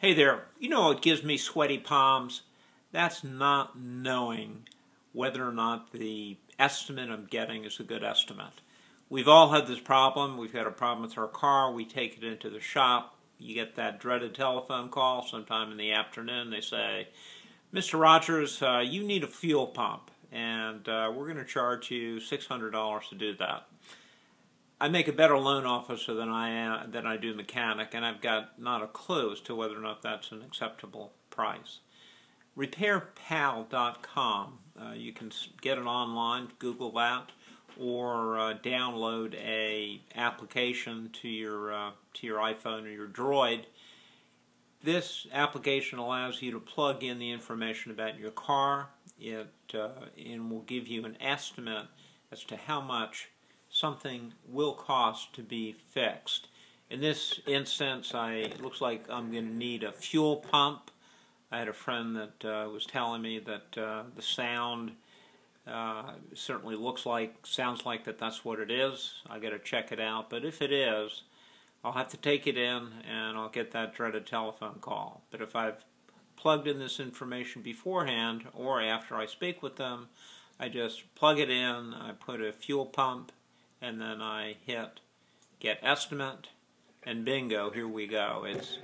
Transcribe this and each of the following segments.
Hey there, you know what gives me sweaty palms? That's not knowing whether or not the estimate I'm getting is a good estimate. We've all had this problem. We've had a problem with our car. We take it into the shop. You get that dreaded telephone call sometime in the afternoon. They say, Mr. Rogers, uh, you need a fuel pump, and uh, we're going to charge you $600 to do that. I make a better loan officer than I am, than I do mechanic, and I've got not a clue as to whether or not that's an acceptable price. RepairPal.com. Uh, you can get it online, Google that, or uh, download a application to your uh, to your iPhone or your Droid. This application allows you to plug in the information about your car. It uh, and will give you an estimate as to how much something will cost to be fixed. In this instance, I it looks like I'm going to need a fuel pump. I had a friend that uh, was telling me that uh, the sound uh, certainly looks like, sounds like that that's what it is. I got to check it out, but if it is, I'll have to take it in and I'll get that dreaded telephone call. But if I've plugged in this information beforehand or after I speak with them, I just plug it in, I put a fuel pump and then I hit get estimate and bingo here we go. It's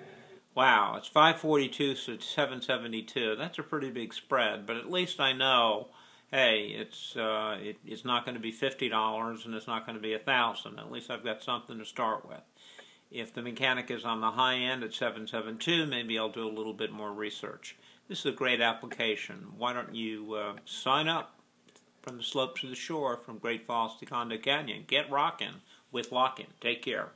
wow it's 542 so it's 772 that's a pretty big spread but at least I know hey it's uh, it, it's not going to be $50 and it's not going to be a thousand. At least I've got something to start with. If the mechanic is on the high end at 772 maybe I'll do a little bit more research. This is a great application. Why don't you uh, sign up from the slopes of the shore from Great Falls to Condo Canyon. Get rockin' with Lockin. Take care.